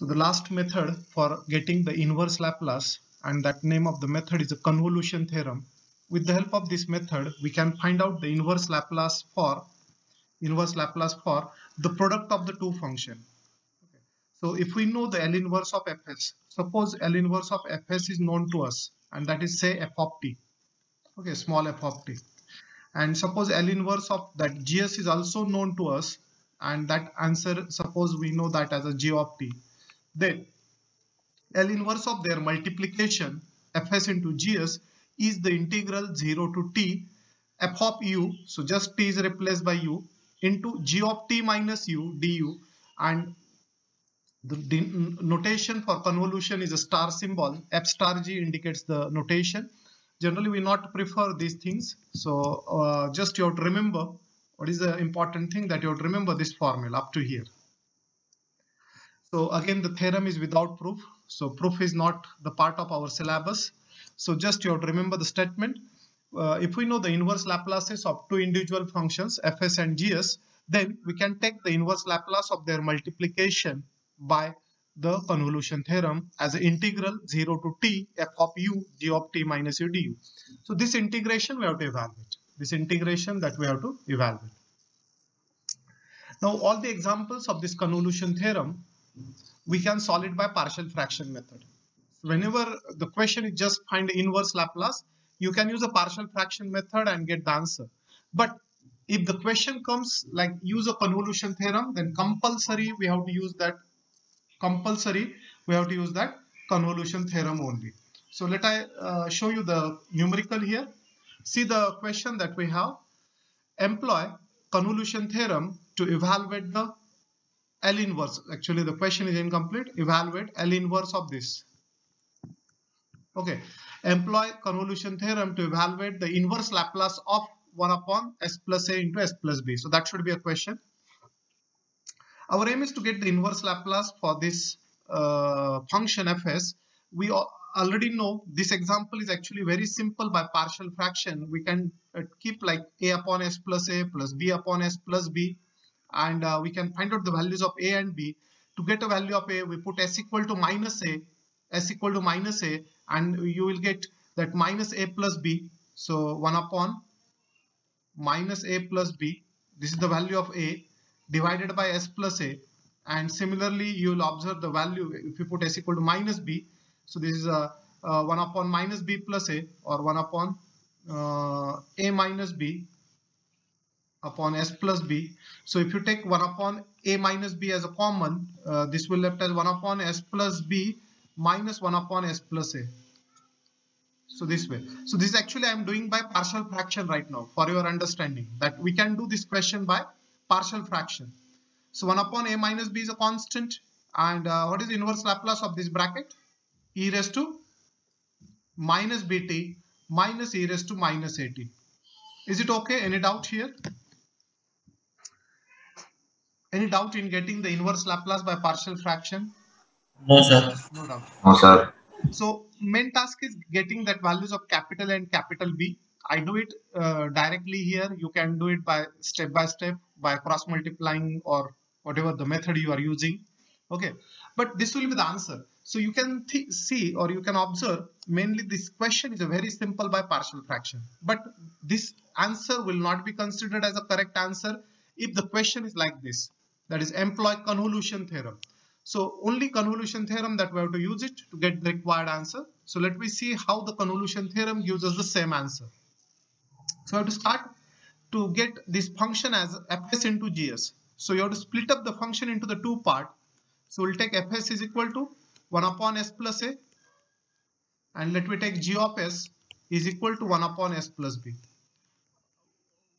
So the last method for getting the inverse Laplace and that name of the method is a convolution theorem. With the help of this method, we can find out the inverse Laplace for inverse Laplace for the product of the two function. Okay. So if we know the L inverse of Fs, suppose L inverse of Fs is known to us and that is say f of t, okay, small f of t. And suppose L inverse of that gs is also known to us and that answer suppose we know that as a g of t. Then L inverse of their multiplication fs into gs is the integral 0 to t f of u so just t is replaced by u into g of t minus u du and the notation for convolution is a star symbol. F star g indicates the notation. Generally we not prefer these things. So uh, just you have to remember what is the important thing that you have to remember this formula up to here so again the theorem is without proof so proof is not the part of our syllabus. So just you have to remember the statement. Uh, if we know the inverse Laplaces of two individual functions fs and gs, then we can take the inverse Laplace of their multiplication by the convolution theorem as an integral 0 to t f of u g of t minus u du. So this integration we have to evaluate. This integration that we have to evaluate. Now all the examples of this convolution theorem we can solve it by partial fraction method. Whenever the question is just find inverse Laplace, you can use a partial fraction method and get the answer. But if the question comes like use a convolution theorem, then compulsory we have to use that compulsory we have to use that convolution theorem only. So let I uh, show you the numerical here. See the question that we have. Employ convolution theorem to evaluate the L inverse. Actually, the question is incomplete. Evaluate L inverse of this. Okay. Employ convolution theorem to evaluate the inverse Laplace of 1 upon s plus a into s plus b. So that should be a question. Our aim is to get the inverse Laplace for this uh, function fs. We already know this example is actually very simple by partial fraction. We can uh, keep like a upon s plus a plus b upon s plus b and uh, we can find out the values of a and b. To get a value of a we put s equal to minus a s equal to minus a and you will get that minus a plus b. So 1 upon minus a plus b. This is the value of a divided by s plus a. And similarly you will observe the value if you put s equal to minus b. So this is a, a 1 upon minus b plus a or 1 upon uh, a minus b upon s plus b. So if you take 1 upon a minus b as a common, uh, this will left as 1 upon s plus b minus 1 upon s plus a. So this way. So this actually I am doing by partial fraction right now for your understanding that we can do this question by partial fraction. So 1 upon a minus b is a constant and uh, what is the inverse Laplace of this bracket? e raised to minus bt minus e raised to minus at. Is it okay? Any doubt here? Any doubt in getting the inverse Laplace by partial fraction? No, sir. No doubt. No, sir. So main task is getting that values of capital and capital B. I do it uh, directly here. You can do it by step by step by cross multiplying or whatever the method you are using. Okay, but this will be the answer. So you can see or you can observe mainly this question is a very simple by partial fraction. But this answer will not be considered as a correct answer if the question is like this that is employ convolution theorem. So only convolution theorem that we have to use it to get the required answer. So let me see how the convolution theorem gives us the same answer. So I have to start to get this function as fs into gs. So you have to split up the function into the two part. So we'll take fs is equal to 1 upon s plus a and let me take g of s is equal to 1 upon s plus b.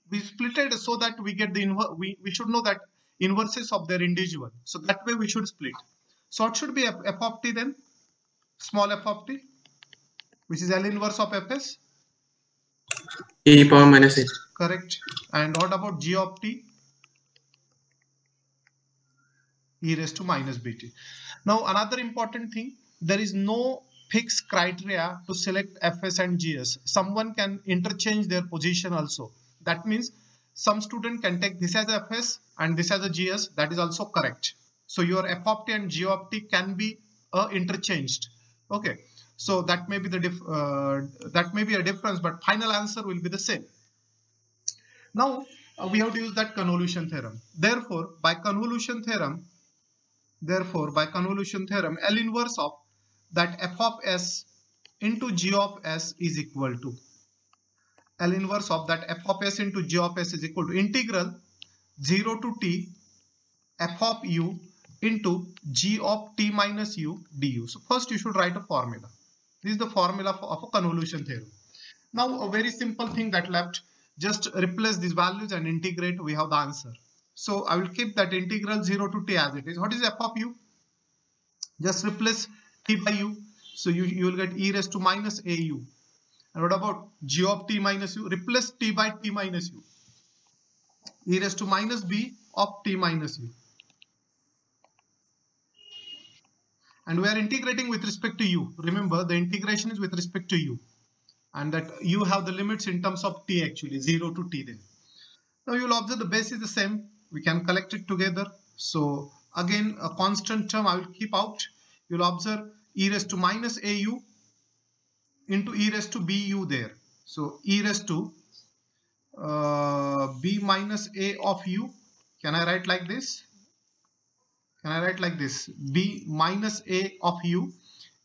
We split it so that we get the we, we should know that inverses of their individual. So that way we should split. So what should be f, f of t then? Small f of t, which is L inverse of fs. e power minus h. Correct. And what about g of t? e raised to minus bt. Now another important thing, there is no fixed criteria to select fs and gs. Someone can interchange their position also. That means some student can take this as fs and this as a gs that is also correct So your f of t and g of t can be uh, interchanged. Okay. So that may be the uh, that may be a difference, but final answer will be the same. Now uh, we have to use that convolution theorem. Therefore, by convolution theorem, therefore by convolution theorem, L inverse of that f of s into g of s is equal to L inverse of that f of s into g of s is equal to integral 0 to t f of u into g of t minus u du. So first you should write a formula. This is the formula of a convolution theorem. Now a very simple thing that left just replace these values and integrate we have the answer. So I will keep that integral 0 to t as it is. What is f of u? Just replace t by u. So you, you will get e raised to minus au. And what about g of t minus u? Replace t by t minus u. e raised to minus b of t minus u. And we are integrating with respect to u. Remember the integration is with respect to u. And that you have the limits in terms of t actually 0 to t there. Now you will observe the base is the same. We can collect it together. So again a constant term I will keep out. You will observe e raised to minus au into e raised to bu there. So e raised to uh, b minus a of u. Can I write like this? Can I write like this? b minus a of u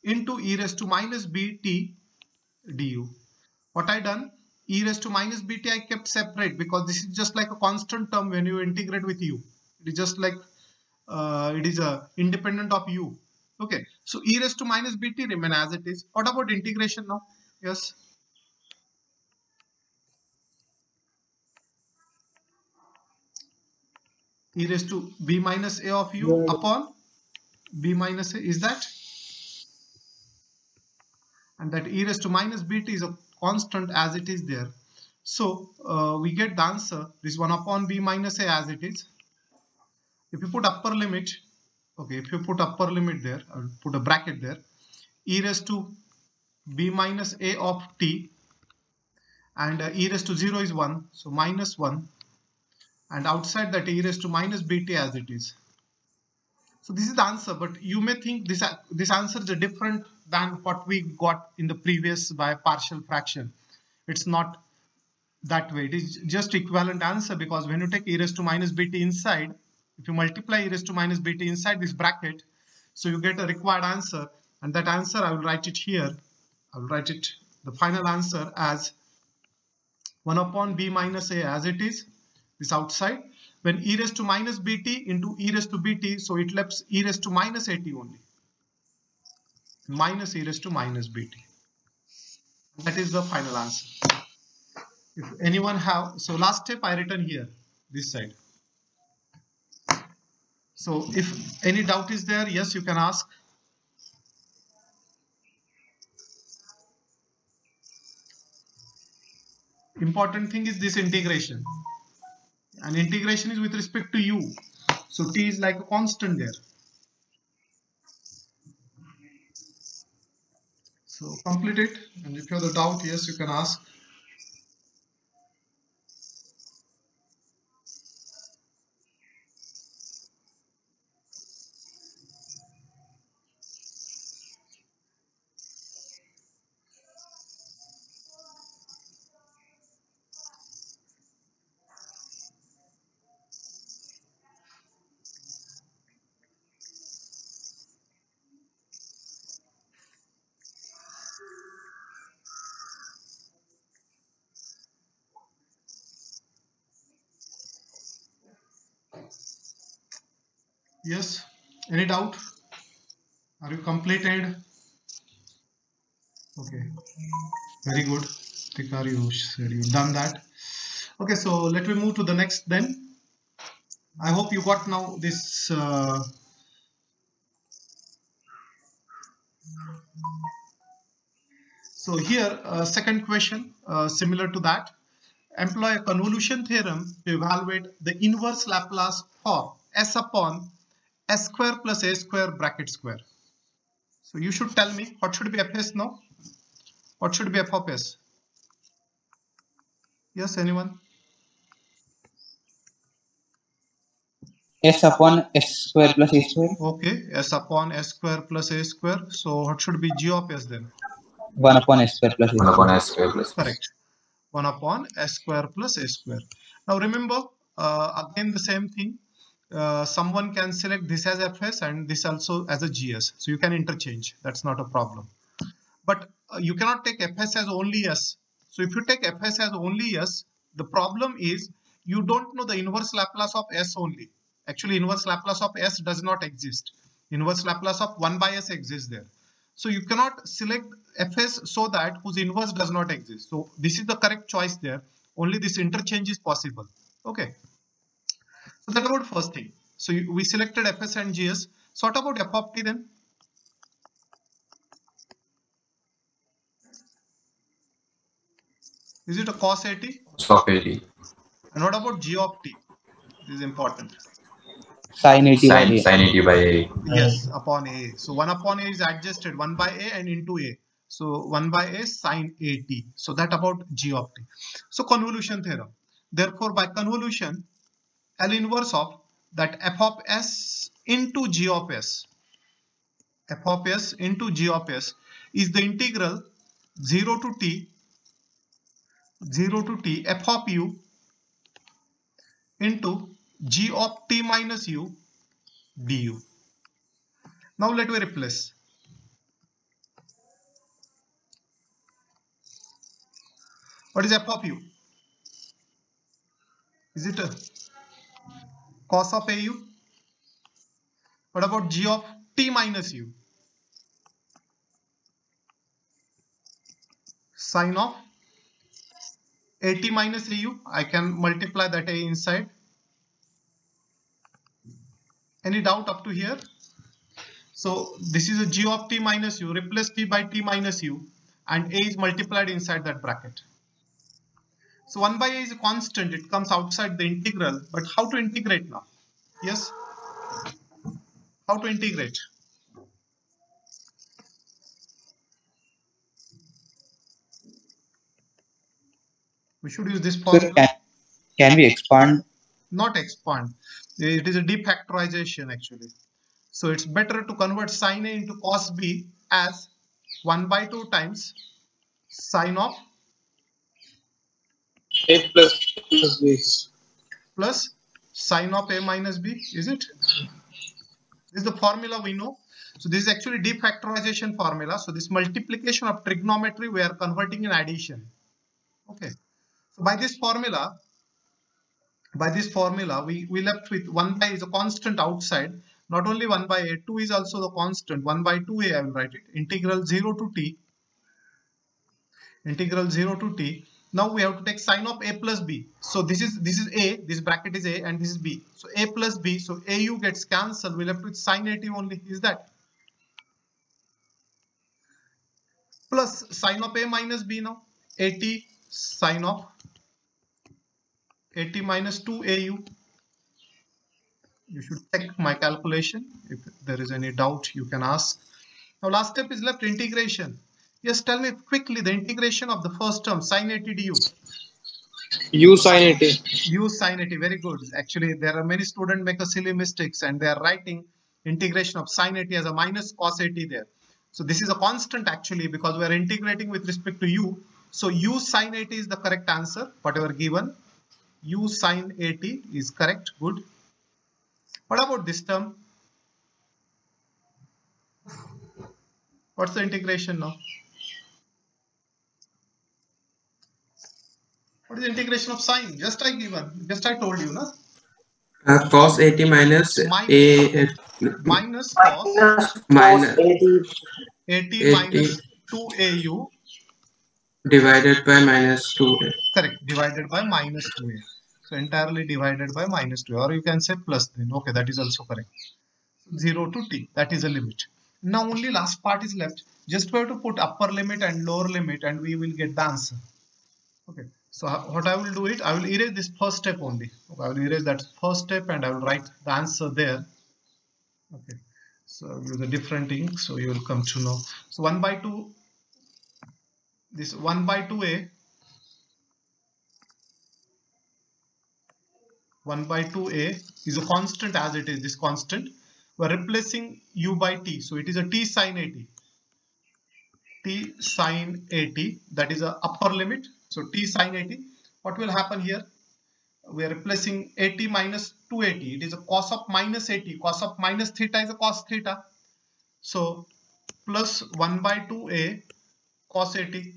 into e raised to minus bt du. What I done? e raised to minus bt I kept separate because this is just like a constant term when you integrate with u. It is just like uh, it is a independent of u. Okay, so e raised to minus bt remain as it is. What about integration now? Yes. e raised to b minus a of u yeah. upon b minus a is that and that e raised to minus bt is a constant as it is there so uh, we get the answer this 1 upon b minus a as it is if you put upper limit okay if you put upper limit there i'll put a bracket there e raised to b minus a of t and uh, e raised to 0 is 1 so minus 1 and outside that e raised to minus bt as it is. So this is the answer, but you may think this, this answer is different than what we got in the previous by partial fraction. It's not that way. It is just equivalent answer because when you take e raised to minus bt inside, if you multiply e raised to minus bt inside this bracket, so you get a required answer and that answer I will write it here. I will write it the final answer as 1 upon b minus a as it is this outside. When e raised to minus bt into e raised to bt so it left e raised to minus at only. Minus e raised to minus bt that is the final answer. If anyone have so last step i written here this side so if any doubt is there yes you can ask. Important thing is this integration. And integration is with respect to u. So t is like a constant there. So complete it. And if you have the doubt yes you can ask completed. Okay. Very good. Tikari you said you've done that. Okay so let me move to the next then. I hope you got now this uh, so here uh, second question uh, similar to that. Employ a convolution theorem to evaluate the inverse Laplace for s upon s square plus a square bracket square. So you should tell me what should be fs now? What should be f of s? Yes, anyone? s upon s square plus a square Okay, s upon s square plus a square. So what should be g of s then? 1 upon s square plus a 1 upon square. s square plus Correct. 1 upon s square plus a square. Now remember, uh, again the same thing. Uh, someone can select this as fs and this also as a gs. So you can interchange. That's not a problem. But uh, you cannot take fs as only s. So if you take fs as only s, the problem is you don't know the inverse Laplace of s only. Actually, inverse Laplace of s does not exist. Inverse Laplace of 1 by s exists there. So you cannot select fs so that whose inverse does not exist. So this is the correct choice there. Only this interchange is possible. Okay. So that about first thing. So you, we selected fs and gs. So what about f of t then? Is it a cos at? of 80 And what about g of t? This is important. Sin 80 by sin, a. sin 80 by a Yes, upon a. So 1 upon a is adjusted 1 by a and into a. So 1 by a sine at. So that about g of t. So convolution theorem. Therefore, by convolution, L inverse of that f of s into g of s. f of s into g of s is the integral 0 to t 0 to t f of u into g of t minus u du. Now let me replace. What is f of u? Is it a cos of au? What about g of t minus u? Sine of at minus au. I can multiply that a inside. Any doubt up to here? So this is a g of t minus u. Replace t by t minus u and a is multiplied inside that bracket. So 1 by a is a constant. It comes outside the integral. But how to integrate now? Yes? How to integrate? We should use this formula. can, can we expand not expand. It is a defactorization actually. So it's better to convert sine A into cos B as 1 by 2 times sine of A plus plus B. plus sine of A minus B. Is it? This is the formula we know. So this is actually defactorization formula. So this multiplication of trigonometry we are converting in addition. Okay. So by this formula, by this formula, we, we left with 1 by is a constant outside. Not only 1 by a, 2 is also the constant. 1 by 2a, I will write it. Integral 0 to t. Integral 0 to t. Now we have to take sine of a plus b. So this is this is a, this bracket is a and this is b. So a plus b. So au gets cancelled. We left with sine at only. Is that? Plus sine of a minus b now. at sine of 80 minus 2 AU. You should check my calculation. If there is any doubt, you can ask. Now last step is left integration. Yes, tell me quickly the integration of the first term sin 80 du. U sin 80. U sin 80, very good. Actually, there are many students make a silly mistakes and they are writing integration of sin a t as a minus cos a t there. So this is a constant actually because we are integrating with respect to u. So u sin 80 is the correct answer, whatever given. u sin a t is correct, good. What about this term? What's the integration now? What is the integration of sine? Just I given, just I told you, na? Uh, cos 80 minus Minus. A uh, Minus cos minus 80 minus 2au divided by minus 2. correct. Divided by minus 2a so entirely divided by minus 2 or you can say plus then. Okay that is also correct. 0 to t. That is a limit. Now only last part is left. Just we have to put upper limit and lower limit and we will get the answer. Okay so uh, what i will do it i will erase this first step only. I will erase that first step and i will write the answer there. Okay so use a different ink so you will come to know. So 1 by 2 this 1 by 2a 1 by 2a is a constant as it is this constant. We're replacing u by t so it is a t sine at t. Sine at that is a upper limit so t sine 80. what will happen here? We are replacing at minus 2at it is a cos of minus at cos of minus theta is a cos theta. So plus 1 by 2a cos 80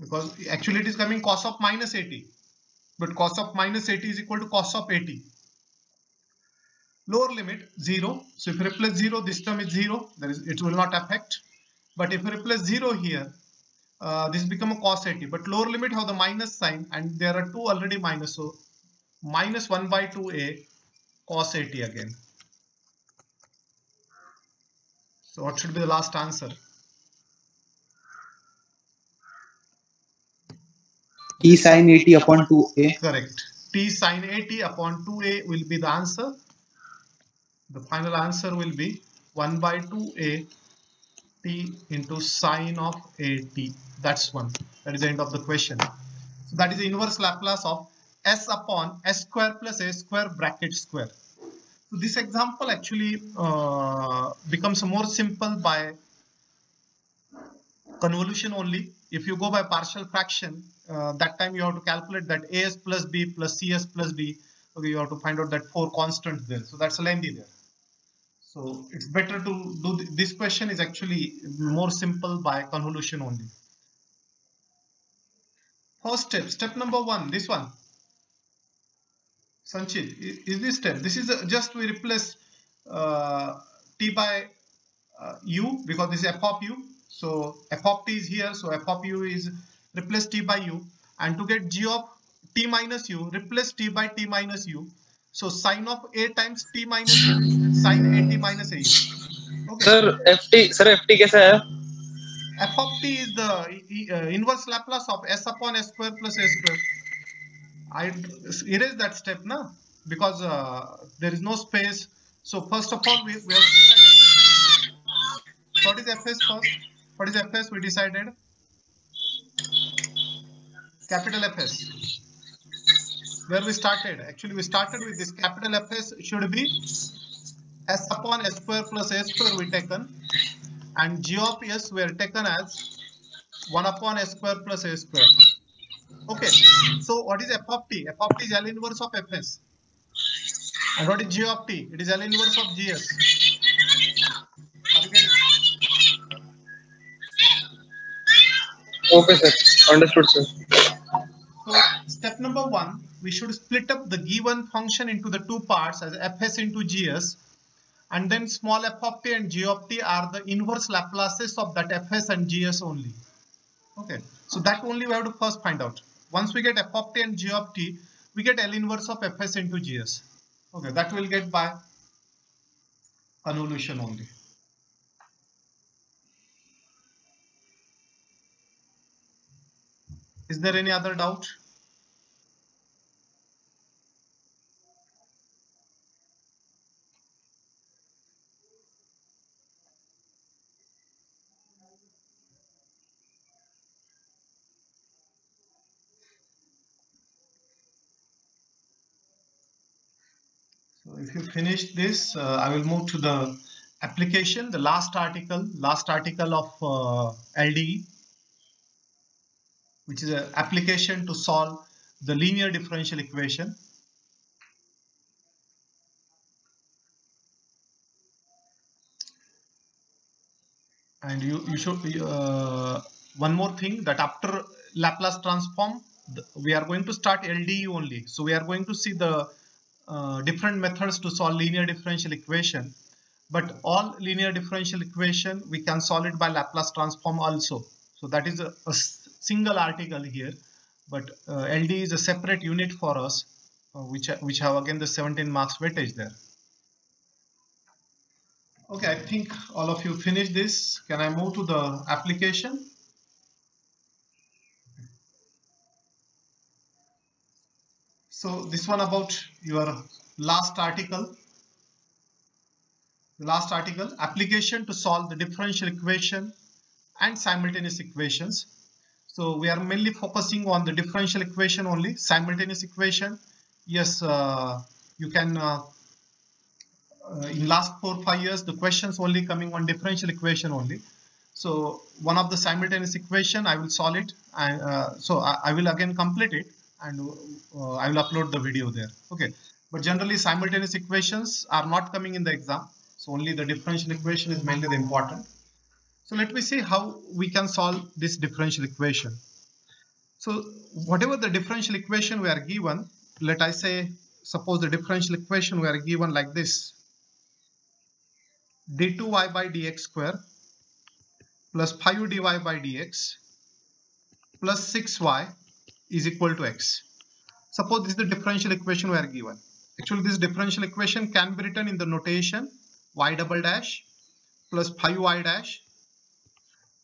because actually it is coming cos of minus 80 but cos of minus 80 is equal to cos of 80 lower limit 0 so if you replace 0 this term is 0 that is it will not affect. But if you replace 0 here uh, this become a cos 80 but lower limit have the minus sign and there are two already minus so minus 1 by 2a cos 80 again so what should be the last answer t sine 80 upon 2a Correct. T sine 80 upon 2a will be the answer. The final answer will be 1 by 2a into sine of a t. That's one. That is the end of the question. So that is the inverse Laplace of s upon s square plus a square bracket square. So this example actually uh, becomes more simple by convolution only. If you go by partial fraction, uh, that time you have to calculate that as plus b plus cs plus d. Okay, you have to find out that four constants there. So that's lengthy there. So it's better to do th this question is actually more simple by convolution only. First step, step number one, this one. Sanchit, is this step? This is a, just we replace uh, t by uh, u because this is f of u. So f of t is here, so f of u is replace t by u, and to get g of t minus u, replace t by t minus u. So sine of a times t minus sine a t minus a. Okay. T sir F T कैसा है f of t is the e- uh, inverse Laplace of s upon s square plus a square. I erase that step, na? Because uh, there is no space. So first of all, we, we have to decide fs. What is fs first? What is fs? We decided capital Fs. where we started. Actually, we started with this capital Fs should be S upon S square plus S square we taken and G of S were taken as 1 upon S square plus S square. Okay, so what is F of T? F of T is L inverse of Fs. And what is G of T? It is L inverse of Gs. Okay, sir. Understood, sir. So, step number one, we should split up the given function into the two parts as fs into gs and then small f of t and g of t are the inverse Laplaces of that fs and gs only. Okay, so that only we have to first find out. Once we get f of t and g of t, we get L inverse of fs into gs. Okay, that will get by convolution only. Is there any other doubt? So if you finish this, uh, I will move to the application, the last article, last article of uh, LDE, which is an application to solve the linear differential equation. And you, you should, uh, one more thing that after Laplace transform, we are going to start LDE only. So we are going to see the uh, different methods to solve linear differential equation. But all linear differential equation we can solve it by Laplace transform also. So that is a single article here. But uh, LD is a separate unit for us uh, which which have again the 17 marks weightage there. Okay I think all of you finished this. Can I move to the application So this one about your last article. The last article, application to solve the differential equation and simultaneous equations. So we are mainly focusing on the differential equation only. Simultaneous equation, yes, uh, you can. Uh, uh, in last four five years, the questions only coming on differential equation only. So one of the simultaneous equation, I will solve it, and uh, so I, I, will again complete it, and uh, I will upload the video there. Okay, but generally simultaneous equations are not coming in the exam. So only the differential equation is mainly the important. So let me see how we can solve this differential equation. So whatever the differential equation we are given, let I say, suppose the differential equation we are given like this. d2y by dx square plus 5 dy by dx plus 6y is equal to x. Suppose this is the differential equation we are given. Actually, this differential equation can be written in the notation y double dash plus 5y dash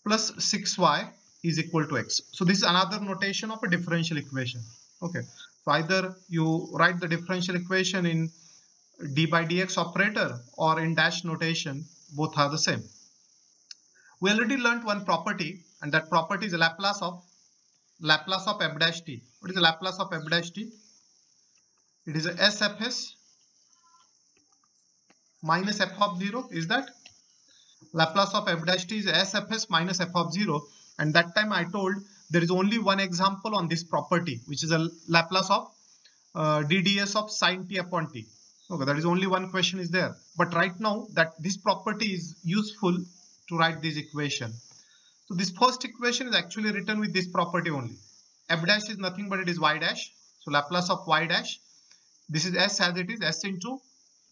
plus 6y is equal to x. So this is another notation of a differential equation. Okay. So either you write the differential equation in d by dx operator or in dash notation, both are the same. We already learned one property and that property is Laplace of Laplace of f dash t. What is the Laplace of f dash t? It is a SFS minus f of 0 is that Laplace of f dash t is SFS minus f of 0 and that time I told there is only one example on this property which is a Laplace of uh, DDS of sine t upon t. Okay, that is only one question is there. But right now that this property is useful to write this equation. So this first equation is actually written with this property only. f dash is nothing but it is y dash. So Laplace of y dash. This is s as it is s into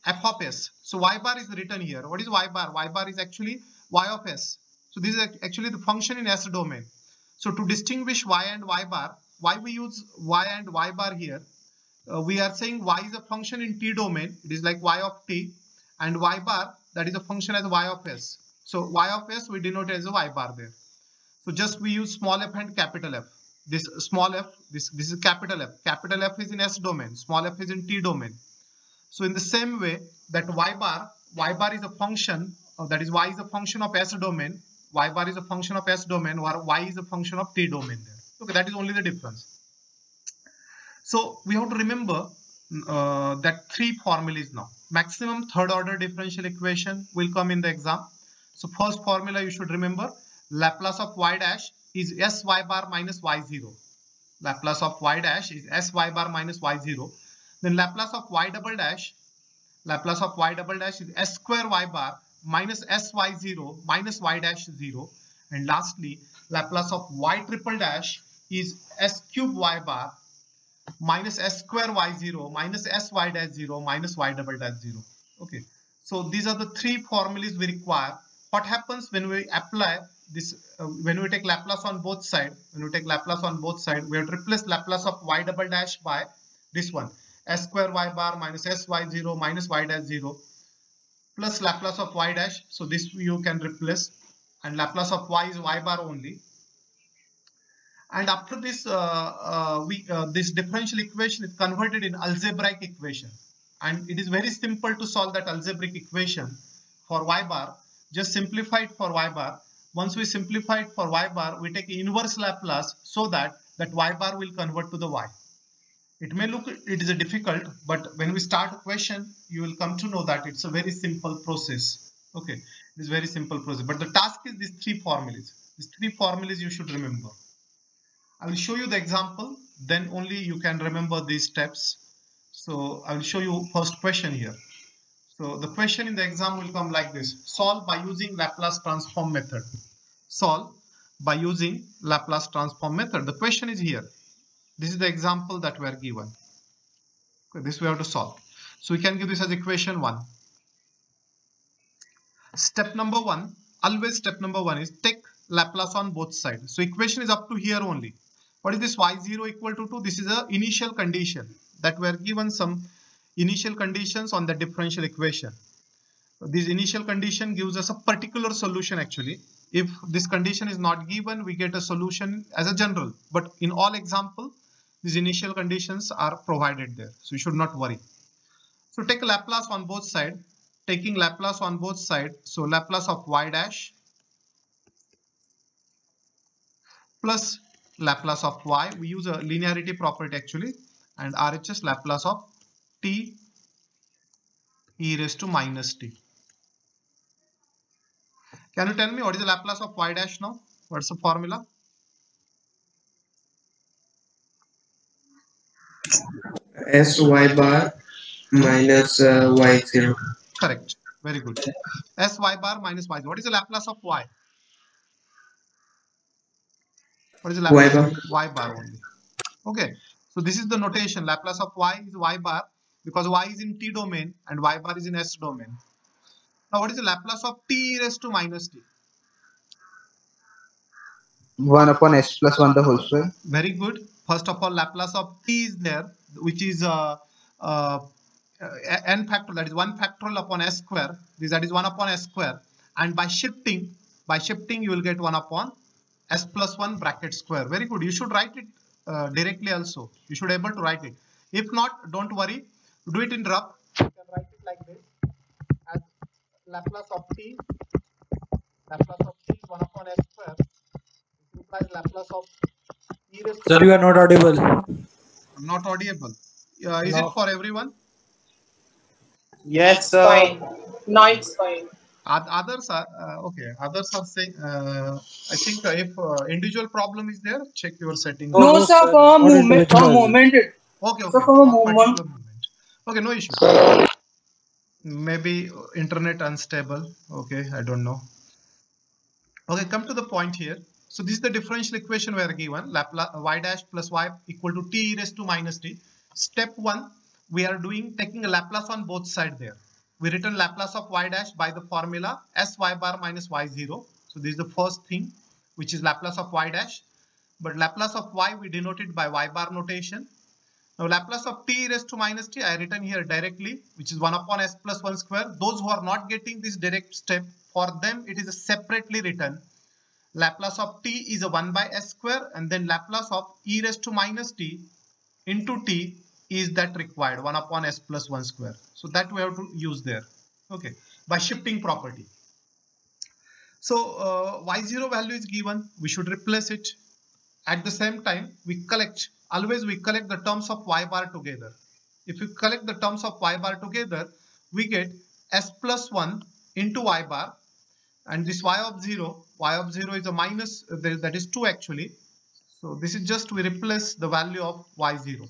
f of s. So y bar is written here. What is y bar? y bar is actually y of s. So this is actually the function in s domain. So to distinguish y and y bar, why we use y and y bar here? Uh, we are saying y is a function in t domain. It is like y of t and y bar that is a function as y of s. So y of s we denote as a y bar there. So just we use small f and capital F. This small f, this, this is capital F. Capital F is in s domain. Small f is in t domain. So in the same way that y bar, y bar is a function, uh, that is y is a function of s domain, y bar is a function of s domain, or y is a function of t domain there. Okay, that is only the difference. So we have to remember uh, that three formulas now. Maximum third order differential equation will come in the exam. So first formula you should remember Laplace of y dash is s y bar minus y0. Laplace of y dash is s y bar minus y0 then Laplace of y double dash, Laplace of y double dash is s square y bar minus sy0 minus y dash 0. And lastly, Laplace of y triple dash is s cube y bar minus s square y0 minus sy dash 0 minus y double dash 0. Okay. So these are the three formulas we require. What happens when we apply this, uh, when we take Laplace on both sides, when we take Laplace on both sides, we have to replace Laplace of y double dash by this one s square y bar minus sy0 minus y dash 0 plus Laplace of y dash. So this you can replace and Laplace of y is y bar only. And after this, uh, uh, we uh, this differential equation is converted in algebraic equation, and it is very simple to solve that algebraic equation for y bar. Just simplify it for y bar. Once we simplify it for y bar, we take inverse Laplace so that that y bar will convert to the y. It may look it is a difficult, but when we start a question, you will come to know that it's a very simple process. Okay, it is very simple process. But the task is these three formulas. These three formulas you should remember. I will show you the example, then only you can remember these steps. So I will show you first question here. So the question in the exam will come like this. Solve by using Laplace transform method. Solve by using Laplace transform method. The question is here. This is the example that we are given. Okay, this we have to solve. So we can give this as equation 1. Step number 1, always step number 1 is take Laplace on both sides. So equation is up to here only. What is this y0 equal to 2? This is a initial condition that we are given some initial conditions on the differential equation. This initial condition gives us a particular solution actually. If this condition is not given, we get a solution as a general. But in all example, these initial conditions are provided there so you should not worry so take laplace on both side taking laplace on both side so laplace of y dash plus laplace of y we use a linearity property actually and RHS Laplace of t e raised to minus t. Can you tell me what is the Laplace of y dash now? What's the formula? S y bar minus uh, y zero. Correct. Very good. S y bar minus y. What is the Laplace of y? What is the Y Laplace bar. of y bar only? Okay. So this is the notation. Laplace of y is y bar because y is in t domain and y bar is in s domain. Now what is the Laplace of t raised to minus t? 1 upon s plus 1 the whole square. Very good. First of all, Laplace of t is there, which is uh, uh, n factorial. That is one factorial upon s square. This that is one upon s square. And by shifting, by shifting, you will get one upon s plus one bracket square. Very good. You should write it uh, directly also. You should able to write it. If not, don't worry. Do it in rough. You can write it like this as Laplace of t. Laplace of t is one upon s square. It implies Laplace of e raised Sir, you are not audible. I'm not audible. Uh, is it for everyone? Yes, sir. Fine. Now it's fine. Oth- Others are uh, okay. Others are saying. Uh, I think uh, if uh, individual problem is there, check your settings. Oh, No, no, sir, sir. for a moment, for a moment. Okay, okay. So for a not moment- particular moment. Okay, no issue. Maybe internet unstable. Okay, I don't know. Okay, come to the point here. So this is the differential equation we are given. Y dash plus y equal to t e raised to minus t. Step one, we are doing taking a Laplace on both sides there. We written Laplace of y dash by the formula s y bar minus y zero. So this is the first thing, which is Laplace of y dash. But Laplace of y we denote it by y bar notation. Now Laplace of t raised to minus t I written here directly, which is 1 upon s plus 1 square. Those who are not getting this direct step, for them it is separately written. Laplace of t is a 1 by s square and then Laplace of e raised to minus t into t is that required 1 upon s plus 1 square. So that we have to use there. Okay, by shifting property. So uh, y0 value is given, we should replace it. At the same time, we collect, always we collect the terms of y bar together. If you collect the terms of y bar together, we get s plus 1 into y bar and this y of 0, y of 0 is a minus, uh, that is 2 actually. So this is just we replace the value of y0.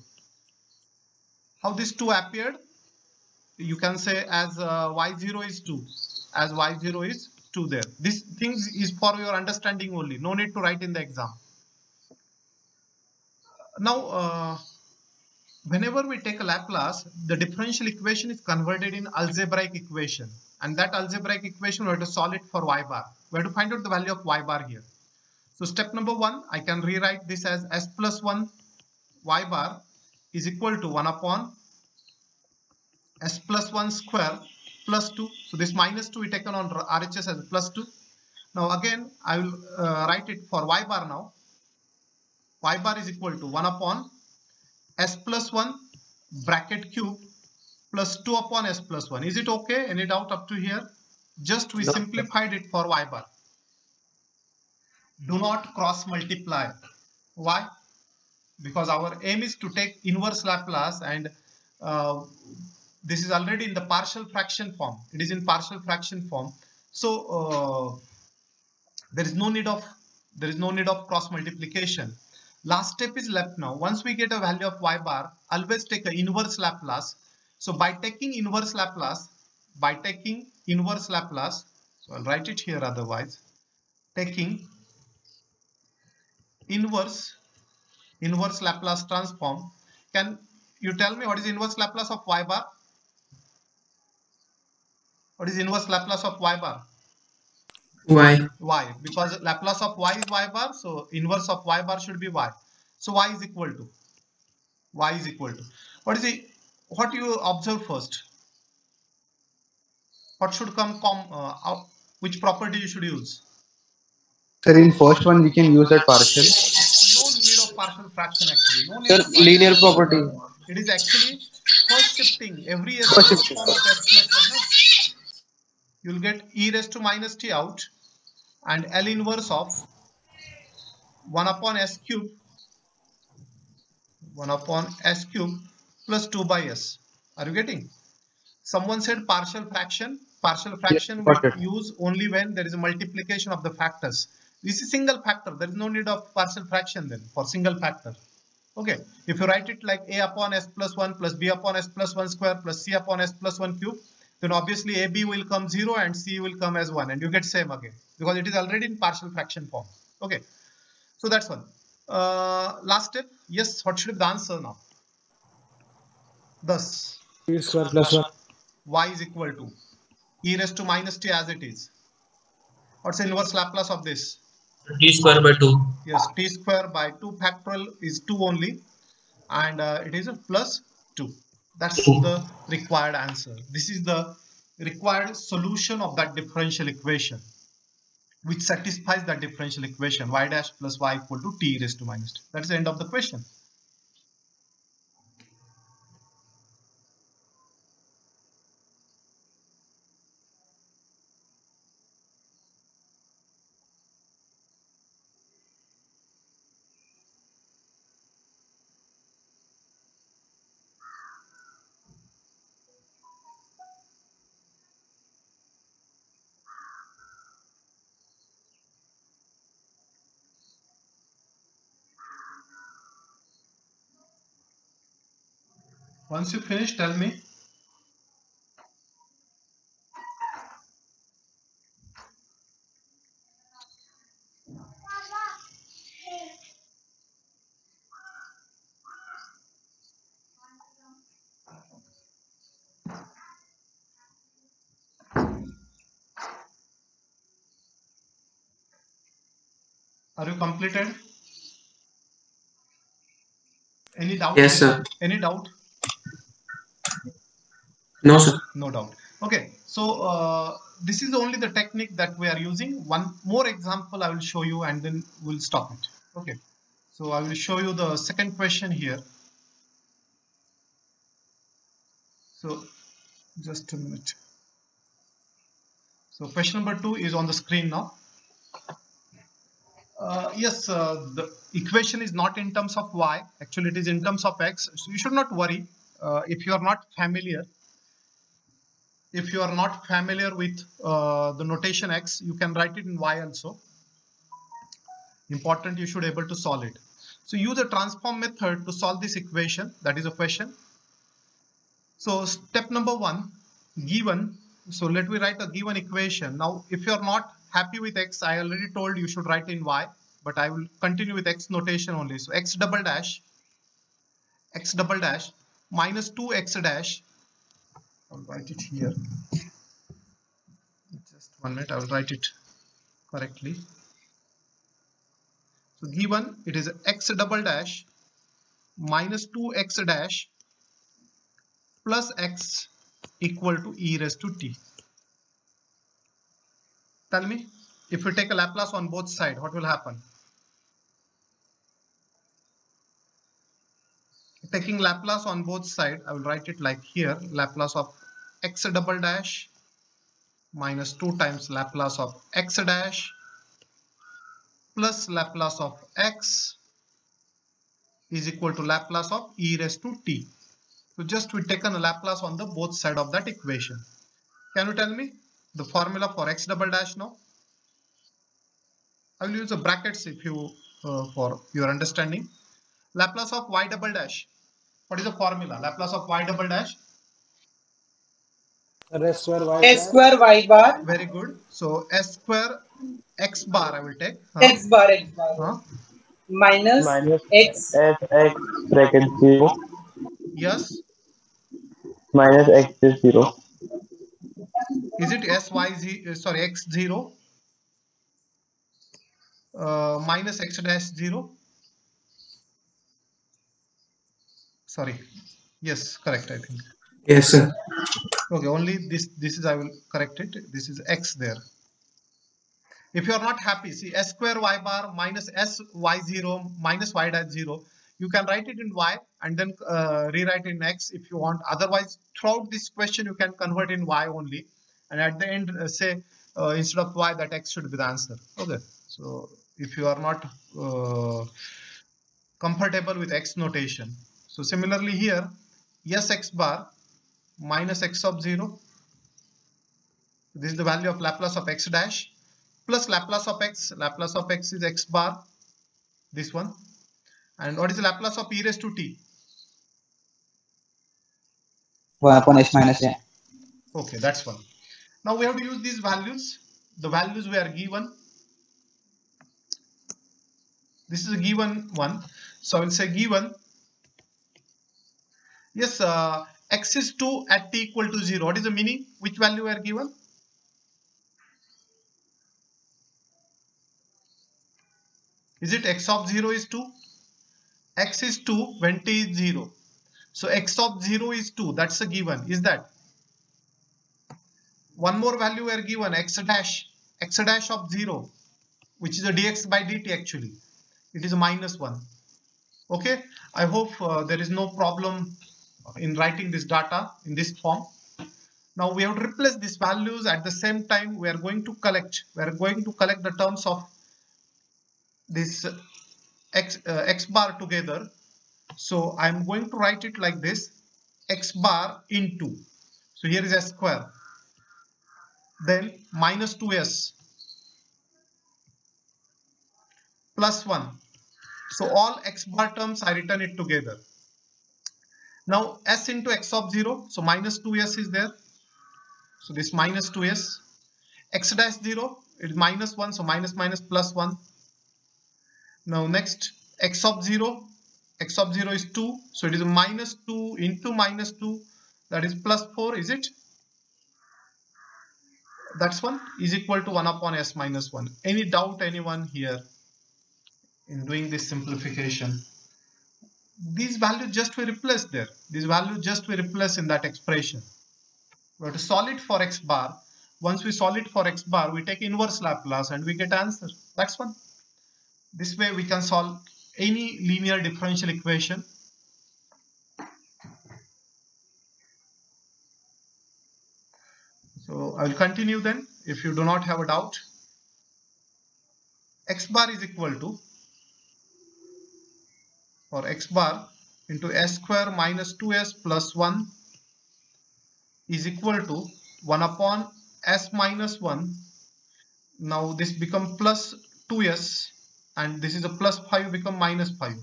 How this 2 appeared? You can say as uh, y0 is 2, as y0 is 2 there. This thing is for your understanding only, no need to write in the exam. Now, uh, whenever we take a Laplace, the differential equation is converted in algebraic equation. And that algebraic equation, we have to solve it for y bar. We have to find out the value of y bar here. So step number one, I can rewrite this as s plus 1 y bar is equal to 1 upon s plus 1 square plus 2. So this minus 2 we taken on RHS as plus 2. Now again, I will uh, write it for y bar now. Y bar is equal to 1 upon s plus 1 bracket cube plus 2 upon s plus 1. Is it okay? Any doubt up to here? Just we simplified it for y bar. Do not cross multiply. Why? Because our aim is to take inverse Laplace and uh, this is already in the partial fraction form. It is in partial fraction form. So uh, there is no need of there is no need of cross multiplication. Last step is left now. Once we get a value of y bar, always take the inverse Laplace. So by taking inverse Laplace, by taking inverse Laplace, so I'll write it here otherwise, taking inverse inverse Laplace transform. Can you tell me what is inverse Laplace of y bar? What is inverse Laplace of y bar? Y. y. Because Laplace of y is y bar so inverse of y bar should be y. So y is equal to y is equal to. What is it what you observe first? What should come com uh, out- which property you should use? Sir, in first one we can use that partial. no need of partial fraction actually. No need Sir, of linear property. it is actually first shifting. Every First shifting. form of s plus 1 no? You'll get e raised to minus t out and L inverse of 1 upon s cube 1 upon s cube plus 2 by s. Are you getting? Someone said partial fraction. Partial fraction got we use only when there is a multiplication of the factors. This is single factor. There is no need of partial fraction then for single factor. Okay. If you write it like a upon s plus 1 plus b upon s plus 1 square plus c upon s plus 1 cube then obviously ab will come 0 and c will come as 1 and you get same again. Because it is already in partial fraction form. Okay. So that's one. Uh, last step. Yes what should be the answer now? Thus. T square plus 1 y is equal to e raised to minus t as it is. What's the inverse laplace of this? T square by 2 yes t square by 2 factorial is 2 only. And uh, it is a plus 2 that's oh. the required answer. This is the required solution of that differential equation which satisfies that differential equation. Y dash plus y equal to t raised to minus t. That's the end of the question once you finish tell me. Are you completed? Any doubt? Yes, sir. any doubt No, sir. no doubt. Okay so uh, this is only the technique that we are using. One more example i will show you and then we'll stop it. Okay so i will show you the second question here. So just a minute. So question number two is on the screen now. Uh, yes uh, the equation is not in terms of y. Actually it is in terms of x. So you should not worry uh, if you are not familiar if you are not familiar with uh, the notation x you can write it in y also. Important you should able to solve it. So use a transform method to solve this equation. That is a question. So step number one given. So let me write a given equation. Now if you are not happy with x i already told you should write in y but i will continue with x notation only. So x double dash x double dash minus 2x dash I'll write it here. Just one minute, I will write it correctly. So given it is x double dash minus 2x dash plus x equal to e raised to t. Tell me, if you take a Laplace on both sides, what will happen? taking Laplace on both sides, I will write it like here, Laplace of x double dash minus 2 times Laplace of x dash plus Laplace of x is equal to Laplace of e raised to t. So just we taken a Laplace on the both side of that equation. Can you tell me the formula for x double dash now? I will use the brackets if you uh, for your understanding. Laplace of y double dash. What is the formula? Laplace of y double dash. S square y S square y bar. Very good. So s square x bar I will take. Huh? X bar x bar. Huh? Minus minus x s x bracket 0 Yes. minus x is 0 Is it s y z uh, sorry x zero uh, minus x dash zero? Sorry. Yes, correct. I think. Yes, sir. Okay, only this this is I will correct it. This is x there. If you are not happy, see s square y bar minus s y zero minus y dash zero. You can write it in y and then uh, rewrite in x if you want. Otherwise, throughout this question you can convert in y only, and at the end uh, say uh, instead of y that x should be the answer. Okay. So if you are not uh, comfortable with x notation. So similarly here, yes x bar minus x of 0. This is the value of Laplace of x dash plus Laplace of x. Laplace of x is x bar, this one. And what is the Laplace of e raised to t? 1 upon s minus a. Okay, that's one. Now we have to use these values. The values we are given. This is a given one. So I will say given. Yes, uh, x is 2 at t equal to 0. What is the meaning? Which value are given? Is it x of 0 is 2? x is 2 when t is 0. So x of 0 is 2. That's a given. Is that? One more value are given x dash. x dash of 0 which is a dx by dt actually. It is a minus 1. Okay. I hope uh, there is no problem in writing this data in this form. Now we have to replace these values at the same time we are going to collect. We are going to collect the terms of this uh, x, uh, x bar together. So I'm going to write it like this x bar into. So here is s square. Then minus 2s plus 1 so all x bar terms I return it together now s into x of 0 so minus 2s is there. So this minus 2s x dash 0 it is minus 1 so minus minus plus 1 now next x of 0 x of 0 is 2 so it is minus 2 into minus 2 that is plus 4 is it? That's one is equal to 1 upon s minus 1 any doubt anyone here in doing this simplification these values just we replace there. These values just we replace in that expression. We have to solve it for x bar. Once we solve it for x bar we take inverse laplace and we get answer. That's one. This way we can solve any linear differential equation. So I will continue then if you do not have a doubt. X bar is equal to or x bar into s square minus 2s plus 1 is equal to 1 upon s minus 1 now this become plus 2s and this is a plus 5 become minus 5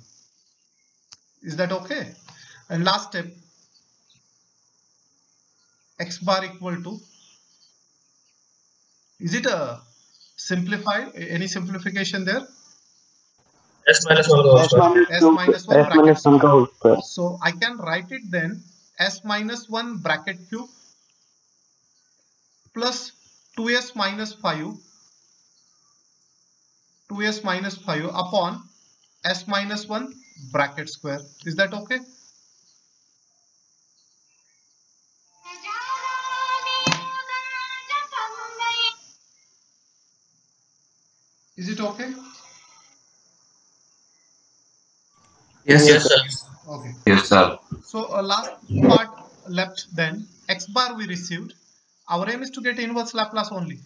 is that okay? And last step x bar equal to is it a simplified any simplification there S minus 1 goes S minus s minus 1 S bracket minus 1 का whole square. so i can write it then s minus 1 bracket cube plus 2s minus 5 2s minus 5 upon s minus 1 bracket square. Is that okay? Is it okay? Yes, Yes, sir. sir. Okay. Yes, sir. So uh, last part left then x bar we received. Our aim is to get inverse Laplace only.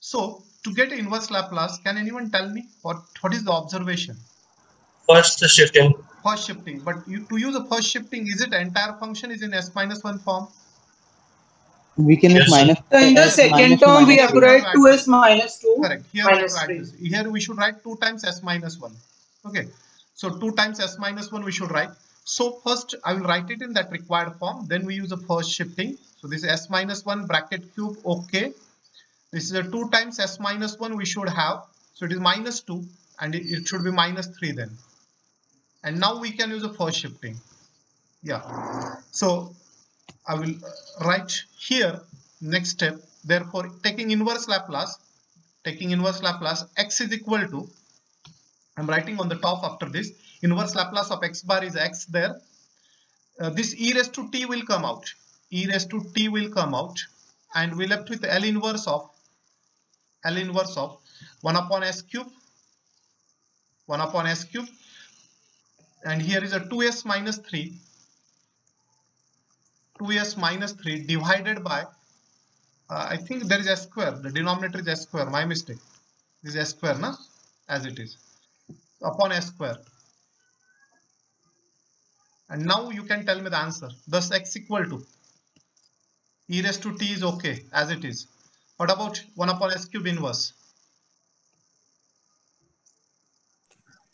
So to get inverse Laplace, can anyone tell me what what is the observation? First shifting. First shifting, but you, to use a first shifting, is it entire function is in s minus one form? We can Yes, use minus. So in the s second term, we have to two. write 2s minus 2 Correct. Here we minus write 3. Here we should write two times s minus one. Okay. So two times s minus one we should write. So first I will write it in that required form. Then we use a first shifting. So this is s minus one bracket cube. Okay. This is a two times s minus one we should have. So it is minus two and it, it should be minus three then. And now we can use a first shifting. Yeah. So I will write here next step. Therefore, taking inverse Laplace, taking inverse Laplace, x is equal to, I'm writing on the top after this, inverse Laplace of x bar is x there. Uh, this e raised to t will come out. e raised to t will come out. And we left with L inverse of, L inverse of 1 upon s cube, 1 upon s cube. And here is a 2s minus 3 2s minus 3 divided by uh, I think there is s square the denominator is s square my mistake this is s square na as it is upon s square And now you can tell me the answer. Thus x equal to e raised to t is okay as it is. What about 1 upon s cube inverse?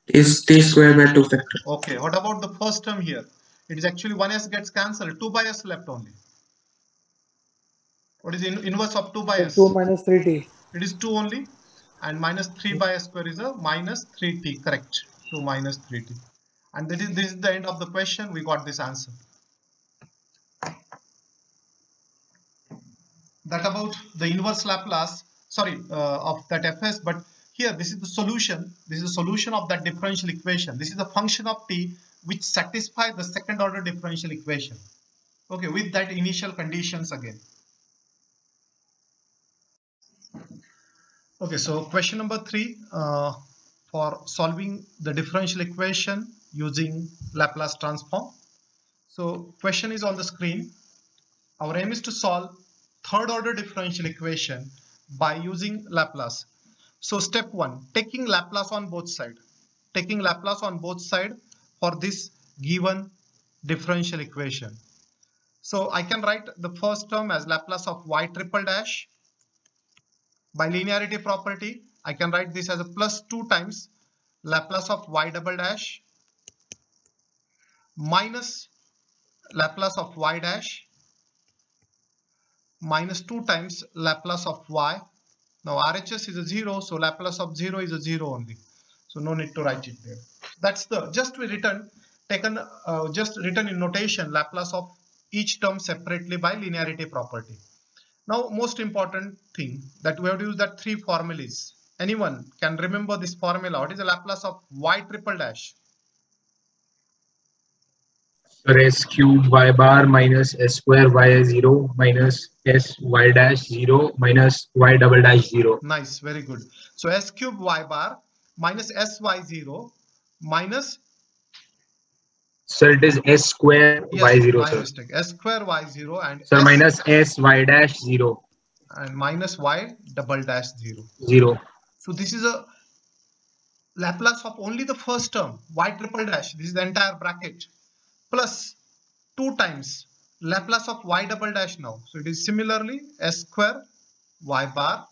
Is t square by 2 factor. Okay, what about the first term here? It is actually 1s gets cancelled, 2 by s left only. What is in inverse of 2 by s? 2 minus 3t. It is 2 only and minus 3 by s square is a minus 3t, correct? 2 minus 3t. And that is, this is the end of the question, we got this answer. That about the inverse Laplace, sorry, uh, of that fs, but here this is the solution, this is the solution of that differential equation. This is the function of t which satisfies the second order differential equation. Okay, with that initial conditions again. Okay, so question number three uh, for solving the differential equation using Laplace transform. So question is on the screen. Our aim is to solve third order differential equation by using Laplace. So step one, taking Laplace on both side. Taking Laplace on both side for this given differential equation. So I can write the first term as Laplace of y triple dash by linearity property, I can write this as a plus 2 times Laplace of y double dash minus Laplace of y dash minus 2 times Laplace of y. Now RHS is a 0, so Laplace of 0 is a 0 only. So no need to write it there. That's the just we written taken uh, just written in notation Laplace of each term separately by linearity property. Now, most important thing that we have to use that three formulas. Anyone can remember this formula. What is the Laplace of y triple dash? Sir, s cube y bar minus s square y 0 minus s y dash 0 minus y double dash 0. Nice, very good. So s cube y bar minus sy 0 minus Sir, it is s square yes, y 0, my sir. mistake. s square y 0 and Sir, s minus s y dash 0. and minus y double dash 0. 0. So this is a Laplace of only the first term y triple dash. This is the entire bracket plus 2 times Laplace of y double dash now. So it is similarly s square y bar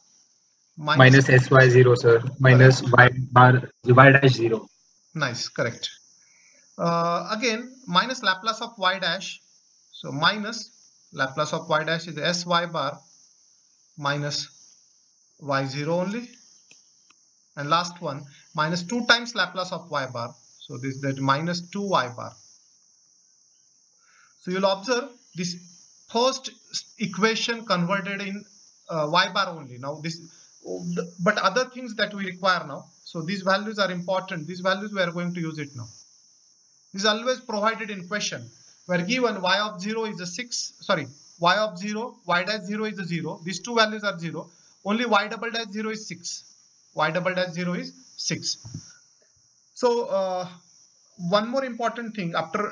Minus s y 0, sir. Minus y bar y dash 0. Nice, correct. Uh, again, minus Laplace of y dash. So minus Laplace of y dash is sy bar minus y0 only. And last one, minus 2 times Laplace of y bar. So this that minus 2y bar. So you'll observe this first equation converted in uh, y bar only. Now this, but other things that we require now. So these values are important. These values we are going to use it now. This is always provided in question. Where given y of 0 is a 6, sorry, y of 0, y dash 0 is a 0. These two values are 0. Only y double dash 0 is 6. y double dash 0 is 6. So uh, one more important thing after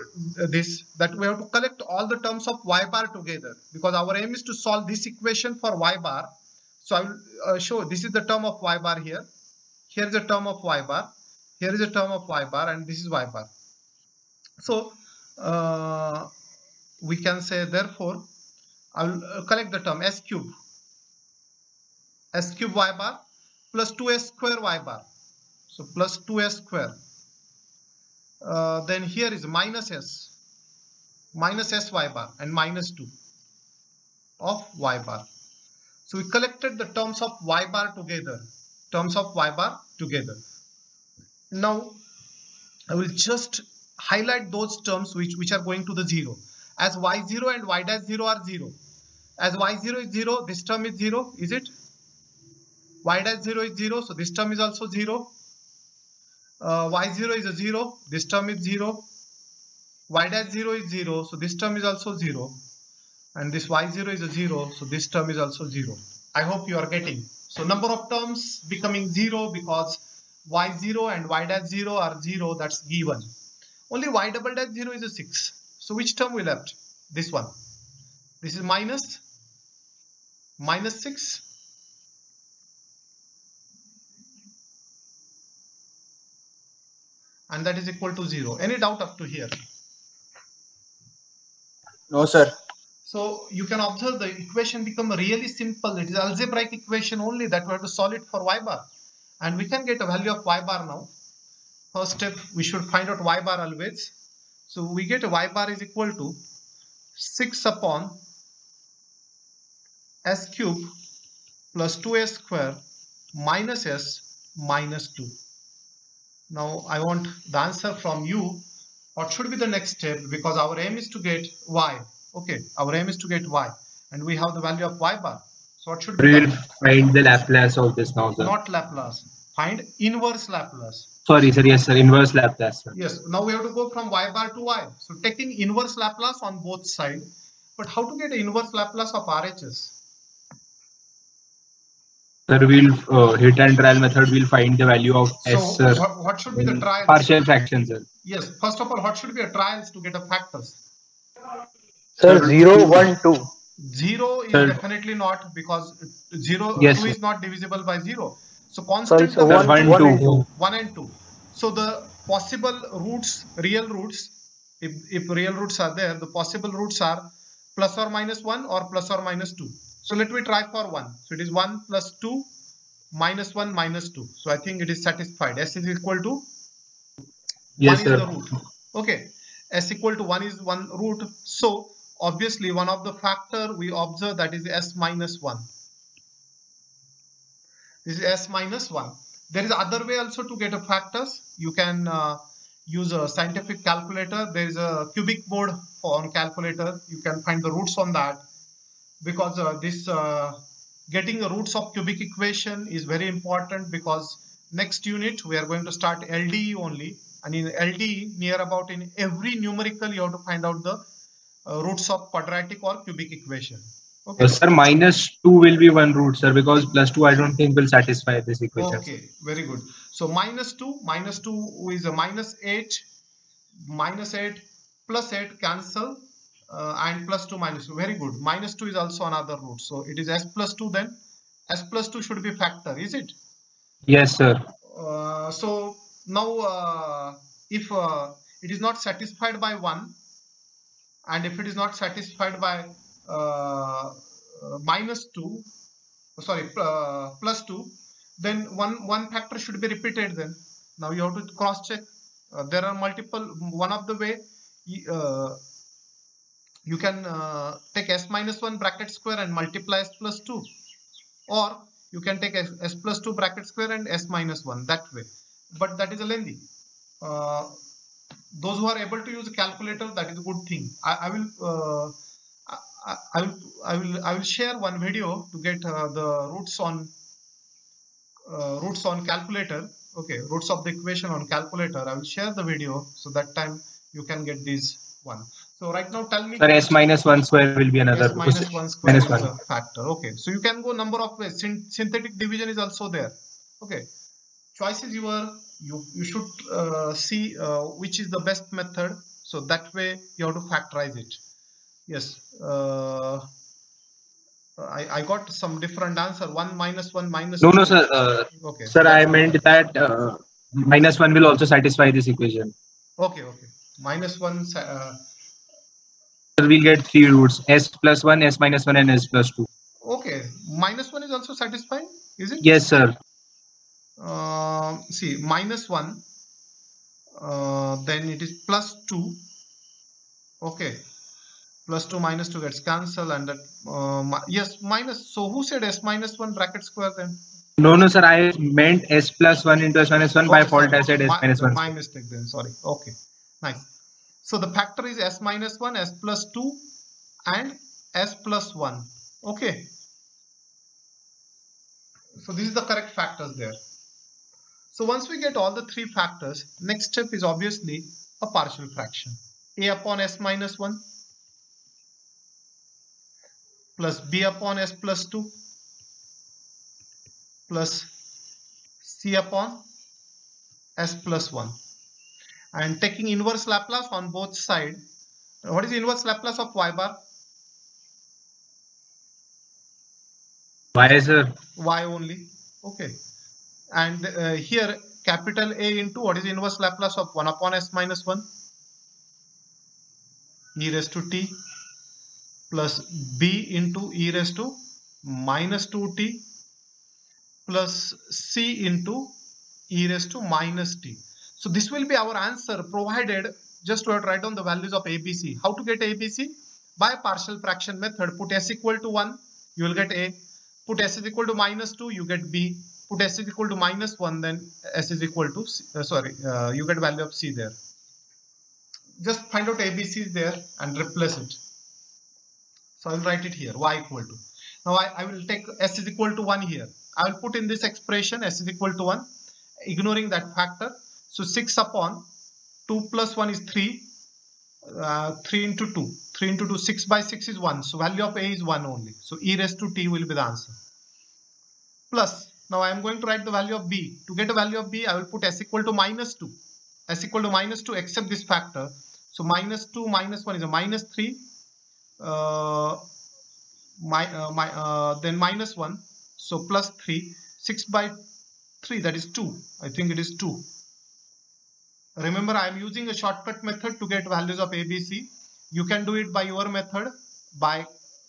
this that we have to collect all the terms of y bar together because our aim is to solve this equation for y bar. So I will uh, show this is the term of y bar here. Here is a term of y bar. Here is a term of y bar and this is y bar. So uh, we can say therefore I will uh, collect the term s cube s cube y bar plus 2s square y bar. So plus 2s square. Uh, then here is minus s minus s y bar and minus 2 of y bar. So we collected the terms of y bar together, terms of y bar together. Now I will just highlight those terms which, which are going to the 0. As y0 and y dash 0 are 0. As y0 is 0, this term is 0, is it? y dash 0 is 0, so this term is also 0. Uh, y0 is a 0, this term is 0. y dash 0 is 0, so this term is also 0. And this y0 is a 0, so this term is also 0. I hope you are getting. So number of terms becoming 0 because y0 and y dash 0 are 0, that's given. Only y double dash 0 is a 6. So which term we left? This one. This is minus, minus 6. And that is equal to 0. Any doubt up to here? No, sir. So you can observe the equation become really simple. It is algebraic equation only that we have to solve it for y bar. And we can get a value of y bar now. First step, we should find out y bar always. So we get a y bar is equal to 6 upon s cube plus 2s square minus s minus 2. Now I want the answer from you. What should be the next step? Because our aim is to get y. Okay, our aim is to get y. And we have the value of y bar. So what should be We will find the Laplace of this now, sir. not Laplace. Find inverse Laplace. Sorry, sir. Yes, sir. Inverse Laplace. Sir. Yes, now we have to go from y bar to y. So taking inverse Laplace on both sides. But how to get inverse Laplace of RHS? Sir, we'll uh, hit and trial method. We'll find the value of S, So sir. what, what should be the in trial? Partial fraction, sir. Yes, first of all, what should be a trials to get a factors? Sir, 0, 1, 2. Zero is Sir. definitely not because zero Yes, two is not divisible by zero. So constant so one and two. one and two. So the possible roots, real roots, if, if real roots are there, the possible roots are plus or minus 1 or plus or minus 2. So let me try for 1. So it is 1 plus 2 minus 1 minus 2. So I think it is satisfied. S is equal to yes, 1 sir. is the root. Okay. S equal to 1 is 1 root. So obviously one of the factor we observe that is S minus 1 is S minus one. There is other way also to get a factors. You can uh, use a scientific calculator. There is a cubic mode on calculator. You can find the roots on that because uh, this uh, getting the roots of cubic equation is very important because next unit we are going to start LDE only and in LDE near about in every numerical you have to find out the uh, roots of quadratic or cubic equation. Okay. Sir, minus 2 will be one root, sir, because plus 2 I don't think will satisfy this equation. Okay, very good. So minus 2, minus 2 is a minus 8, minus 8 plus 8 cancel uh, and plus 2 minus 2. Very good. Minus 2 is also another root. So it is s plus 2 then. s plus 2 should be factor, is it? Yes, sir. Uh, so now uh, if uh, it is not satisfied by 1 and if it is not satisfied by minus 2 sorry uh, plus 2 then one one factor should be repeated then. Now you have to cross check. Uh, there are multiple one of the way uh, you can uh, take s minus 1 bracket square and multiply s plus 2 or you can take s, s plus 2 bracket square and s minus 1 that way. But that is a lengthy. Uh, those who are able to use a calculator that is a good thing. I, I will uh, I, I will I will I will share one video to get uh, the roots on uh, roots on calculator. Okay roots of the equation on calculator. I will share the video so that time you can get this one. So right now tell me Sir, S minus 1 square will be another S minus 1 square minus is one. a factor. Okay so you can go number of ways Syn- synthetic division is also there. Okay choice is your you you should uh, see uh, which is the best method. So that way you have to factorize it yes uh, I, I got some different answer one minus one minus No, two. no, sir. Uh, okay sir, I meant that uh, minus 1 will also satisfy this equation. okay okay minus one uh, we'll get three roots S plus 1, S minus 1, and S plus 2. okay minus one is also satisfying is it Yes, sir. uh, see minus 1 uh, then it is plus 2 okay plus 2 minus 2 gets cancelled and that uh, yes minus so who said s minus 1 bracket square then No, no, sir. I meant S plus 1 into S minus 1. By fault, sorry. I said S my, minus 1. my mistake then sorry okay nice so the factor is s minus 1 s plus 2 and s plus 1 okay so this is the correct factors there so once we get all the three factors next step is obviously a partial fraction a upon s minus 1 plus b upon s plus 2 plus c upon s plus 1 and taking inverse Laplace on both side what is inverse Laplace of y bar? Why, sir? y only. Okay. And uh, here capital A into what is inverse Laplace of 1 upon s minus 1 e raised to t plus b into e raised to minus 2t plus c into e raised to minus t. So this will be our answer provided just to write down the values of ABC. How to get ABC? By partial fraction method, put s equal to 1, you will get A. Put s is equal to minus 2, you get B. Put s is equal to minus 1, then s is equal to, C, uh, sorry, uh, you get value of C there. Just find out ABC there and replace it. So I will write it here, y equal to. Now I, I will take s is equal to 1 here. I will put in this expression s is equal to 1, ignoring that factor. So 6 upon 2 plus 1 is 3, uh, 3 into 2. 3 into 2, 6 by 6 is 1. So value of a is 1 only. So e raised to t will be the answer. Plus, now I am going to write the value of b. To get a value of b, I will put s equal to minus 2. s equal to minus 2 except this factor. So minus 2 minus 1 is a minus 3. Uh, my, uh, my, uh, then minus 1. So plus 3. 6 by 3 that is 2. I think it is 2. Remember I am using a shortcut method to get values of ABC. You can do it by your method by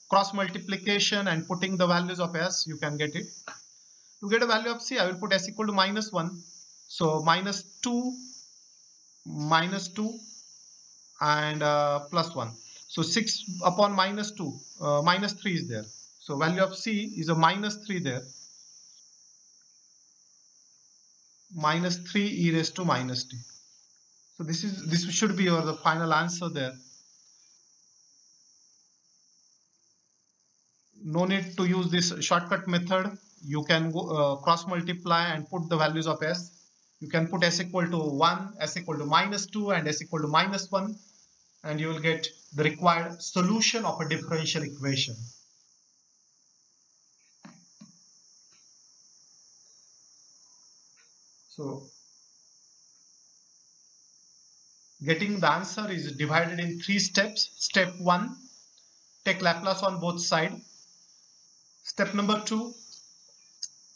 cross multiplication and putting the values of S you can get it. To get a value of C I will put S equal to minus 1. So minus 2 minus 2 and uh, plus 1. So 6 upon minus 2 uh, minus 3 is there. So value of C is a minus 3 there. Minus 3 e raised to minus t. So this is this should be your the final answer there. No need to use this shortcut method. You can go uh, cross multiply and put the values of s. You can put s equal to 1, s equal to minus 2 and s equal to minus 1 and you will get the required solution of a differential equation. So getting the answer is divided in three steps. Step one, take Laplace on both sides. Step number two,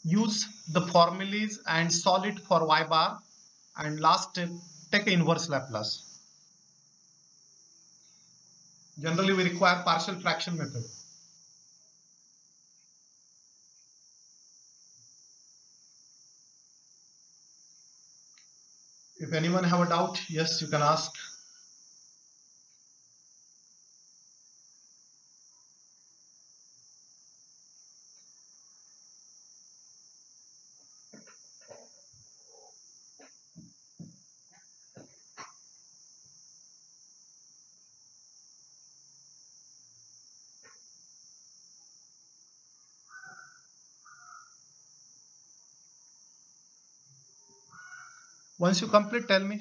use the formulas and solve it for y bar. And last step, take inverse Laplace. Generally, we require partial fraction method. If anyone have a doubt, yes, you can ask. Once you complete, tell me.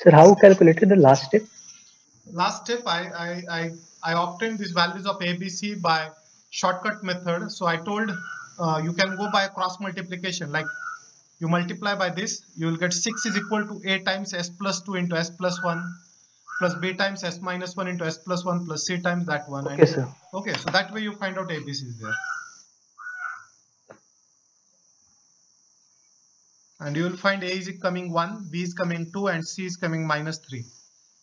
Sir, how calculated the last step? Last step, I, I, I, I obtained these values of ABC by shortcut method. So I told uh, you can go by cross multiplication. Like you multiply by this, you will get 6 is equal to A times S plus 2 into S plus 1 plus B times S minus 1 into S plus 1 plus C times that one. Okay, sir. Okay, so that way you find out ABCs there. And you will find A is coming 1, B is coming 2 and C is coming minus 3.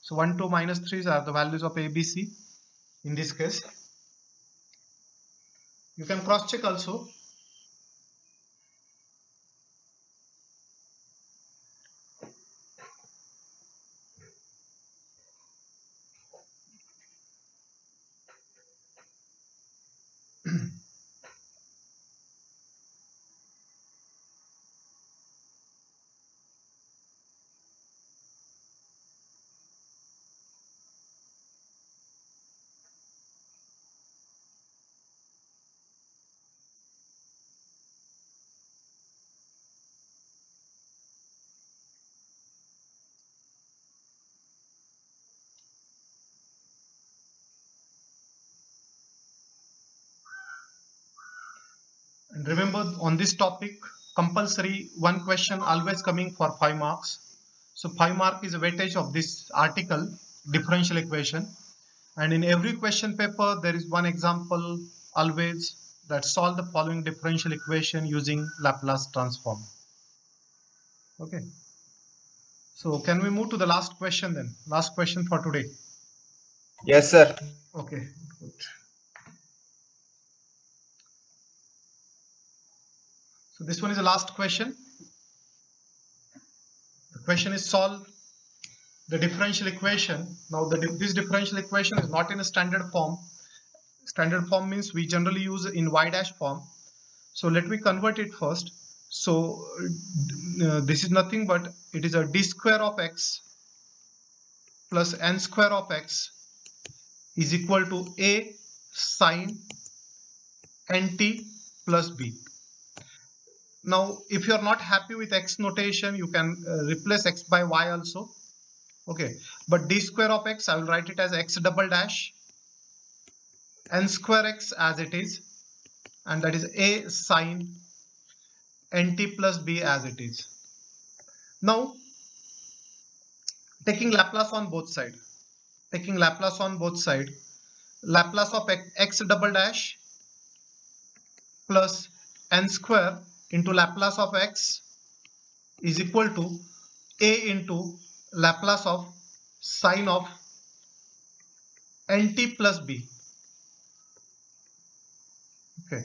So 1, 2, minus 3 are the values of ABC in this case. You can cross check also. On this topic, compulsory one question always coming for five marks. So 5 mark is a weightage of this article differential equation. And in every question paper, there is one example always that solve the following differential equation using Laplace transform. Okay. So can we move to the last question then? Last question for today. Yes, sir. Okay, good. So this one is the last question. The question is solve the differential equation. Now the, this differential equation is not in a standard form. Standard form means we generally use in y dash form. So let me convert it first. So uh, this is nothing but it is a d square of x plus n square of x is equal to a sine nt plus b. Now, if you are not happy with x notation, you can uh, replace x by y also. Okay, but d square of x, I will write it as x double dash n square x as it is, and that is a sine nt plus b as it is. Now, taking Laplace on both side, taking Laplace on both side, Laplace of x double dash plus n square into Laplace of x is equal to a into Laplace of sine of nt plus b. Okay.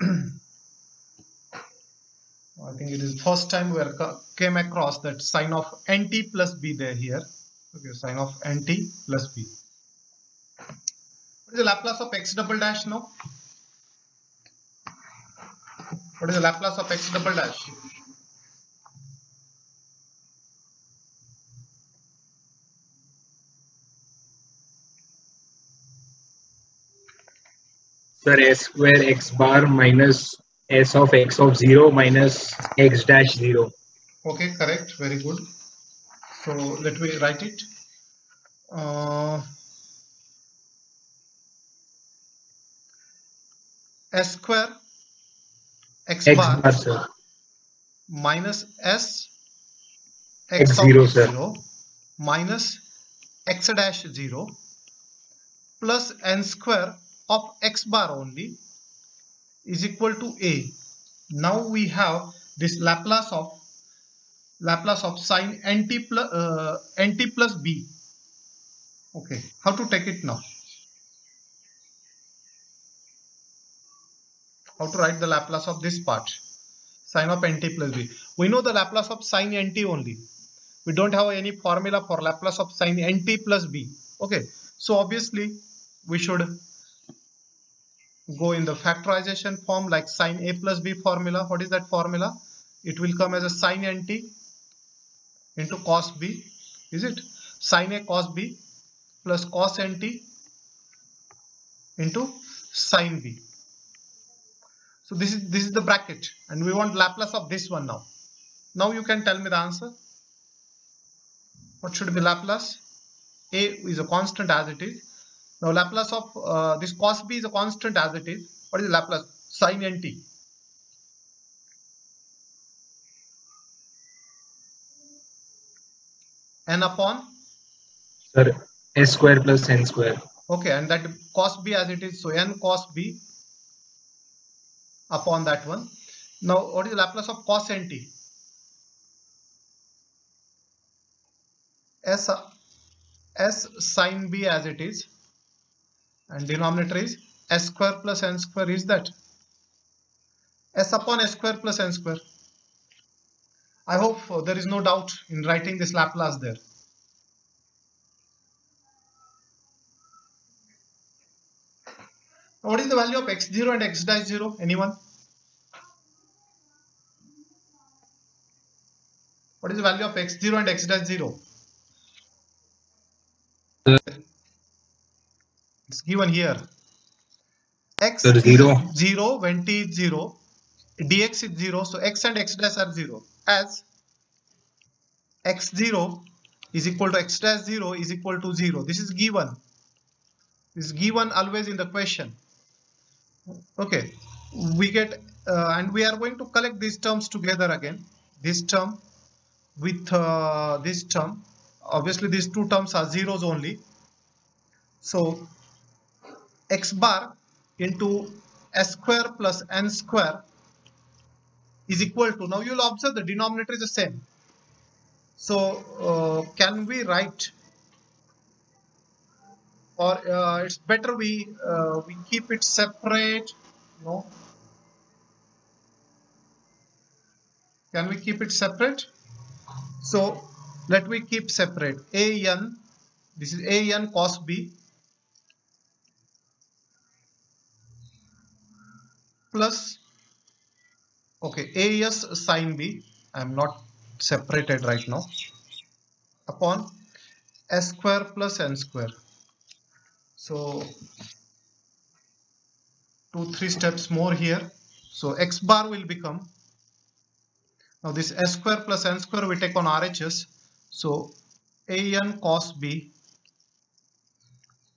I think it is first time we came across that sine of nt plus b there here. Okay, sine of nt plus b. What is the Laplace of x double dash now? What is the Laplace of x double dash? Sir, s square x bar minus s of x of 0 minus x dash 0. Okay, correct. Very good. So let me write it. Uh, s square x, X bar, bar, minus s X of zero, 0 minus x dash 0 plus n square of x bar only is equal to a. Now we have this Laplace of Laplace of sine nt plus uh, nt plus b. Okay, how to take it now? How to write the Laplace of this part? Sine of nt plus b. We know the Laplace of sine nt only. We don't have any formula for Laplace of sine nt plus b. Okay, so obviously we should go in the factorization form like sine a plus b formula. What is that formula? It will come as a sine nt into cos b. Is it? Sine a cos b plus cos nt into sine b. So this is this is the bracket and we want Laplace of this one now. Now you can tell me the answer. What should be Laplace? A is a constant as it is. Now Laplace of uh, this cos b is a constant as it is. What is Laplace? Sin nt. N upon Sir, s square plus n square. okay and that cos b as it is so n cos b upon that one. Now what is the Laplace of cos nt? S s sin b as it is and denominator is s square plus n square is that s upon s square plus n square. I hope uh, there is no doubt in writing this Laplace there. What is the value of x0 and x dash 0? Anyone? What is the value of x0 and x dash 0? It's given here. x Sir, zero. 0 when t is 0 dx is 0 so x and x dash are 0 as x0 is equal to x dash 0 is equal to 0 this is given. This is given always in the question. Okay. We get uh, and we are going to collect these terms together again. This term with uh, this term. Obviously these two terms are zeros only. So x bar into s square plus n square is equal to now you'll observe the denominator is the same. So uh, can we write or uh, it's better we uh, we keep it separate no? Can we keep it separate? So let me keep separate. A n this is a n cos b plus okay as sin b. I am not separated right now. Upon s square plus n square. So two three steps more here. So x bar will become. Now this s square plus n square we take on RHS so an cos b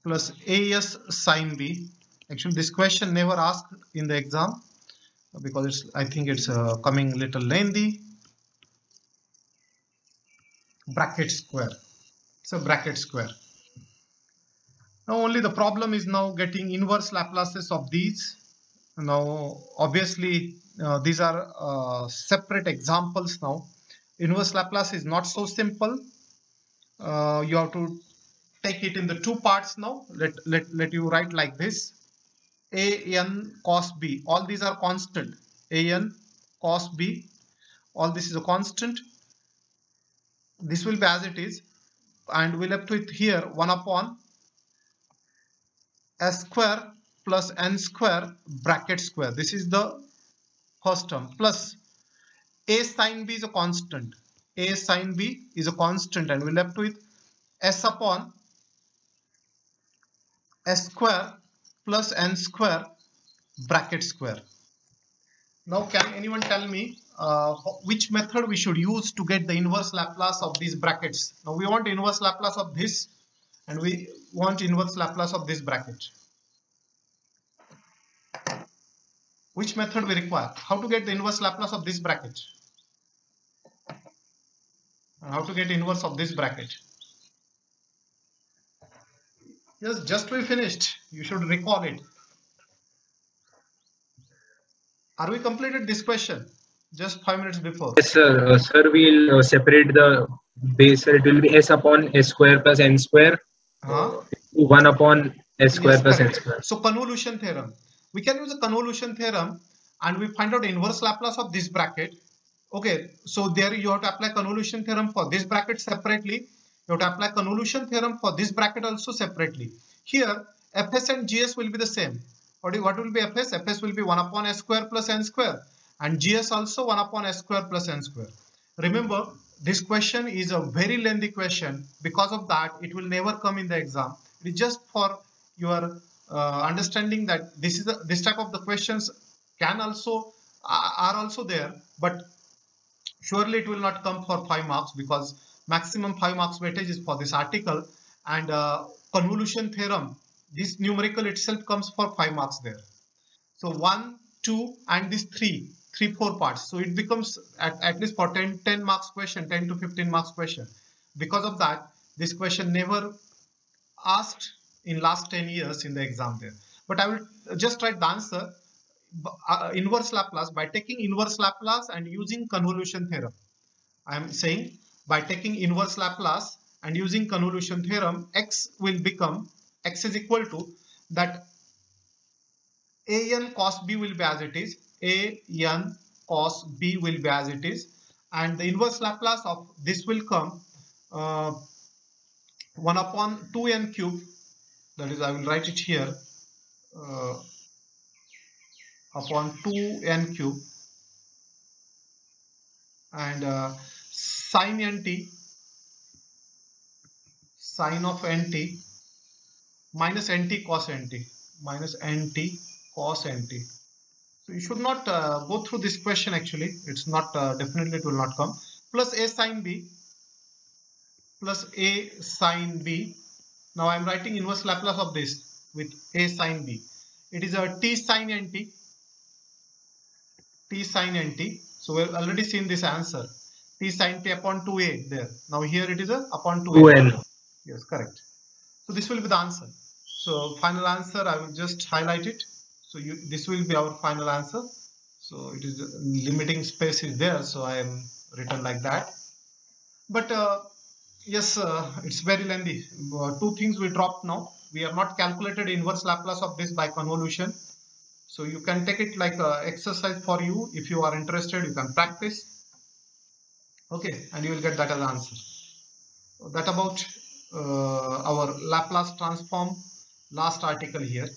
plus as sin b. Actually this question never asked in the exam because it's I think it's uh, coming little lengthy. Bracket square. It's a bracket square. Now only the problem is now getting inverse Laplaces of these. Now obviously uh, these are uh, separate examples now. Inverse Laplace is not so simple. Uh, you have to take it in the two parts now. Let let, let you write like this an cos b. All these are constant. An cos b. All this is a constant. This will be as it is. And we'll left with here 1 upon s square plus n square bracket square. This is the first term. Plus a sin b is a constant. A sin b is a constant. And we left with s upon s square plus n square bracket square. Now can anyone tell me uh, which method we should use to get the inverse Laplace of these brackets? Now we want inverse Laplace of this and we want inverse Laplace of this bracket. Which method we require? How to get the inverse Laplace of this bracket? How to get inverse of this bracket yes just we finished you should recall it are we completed this question just five minutes before Yes, sir. Uh, sir, we'll uh, separate the base. Sir, it will be s upon s square plus n square. huh? 1 upon s square Yes, plus n square. So convolution theorem. We can use a convolution theorem and we find out inverse Laplace of this bracket. Okay, so there you have to apply convolution theorem for this bracket separately. You have to apply convolution theorem for this bracket also separately. Here, Fs and Gs will be the same. What, do- what will be Fs? Fs will be 1 upon s square plus n square and Gs also 1 upon s square plus n square. Remember, this question is a very lengthy question. Because of that, it will never come in the exam. It is just for your uh, understanding that this is the, this type of the questions can also are are also there, but surely it will not come for five marks because maximum five marks weightage is for this article and uh, convolution theorem. This numerical itself comes for five marks there. So one, two, and these three, three, four parts. So it becomes at, at least for 10, 10 marks question, 10 to 15 marks question. Because of that, this question never asked in last 10 years in the exam there. But I will just write the answer uh, inverse Laplace by taking inverse Laplace and using convolution theorem. I am saying by taking inverse Laplace and using convolution theorem, x will become x is equal to that an cos b will be as it is an cos b will be as it is and the inverse laplace of this will come uh, 1 upon 2n cube that is i will write it here uh, upon 2n cube and uh, sin nt sine of nt minus nt cos nt minus nt cos nt so you should not uh, go through this question actually it's not uh, definitely it will not come plus a sin b plus a sin b now i'm writing inverse laplace of this with a sine b. It is a t sine nt. t sine nt. So we've already seen this answer. T sine t upon 2a there. Now here it is a upon 2a. 2n. Yes, correct. So this will be the answer. So final answer, I will just highlight it. So you, this will be our final answer. So it is limiting space is there. So I am written like that. But uh, yes, uh, it's very lengthy. Uh, two things we dropped now. We have not calculated inverse Laplace of this by convolution. So you can take it like a exercise for you. If you are interested, you can practice. Okay, and you will get that as answer. That about uh, our Laplace transform last article here.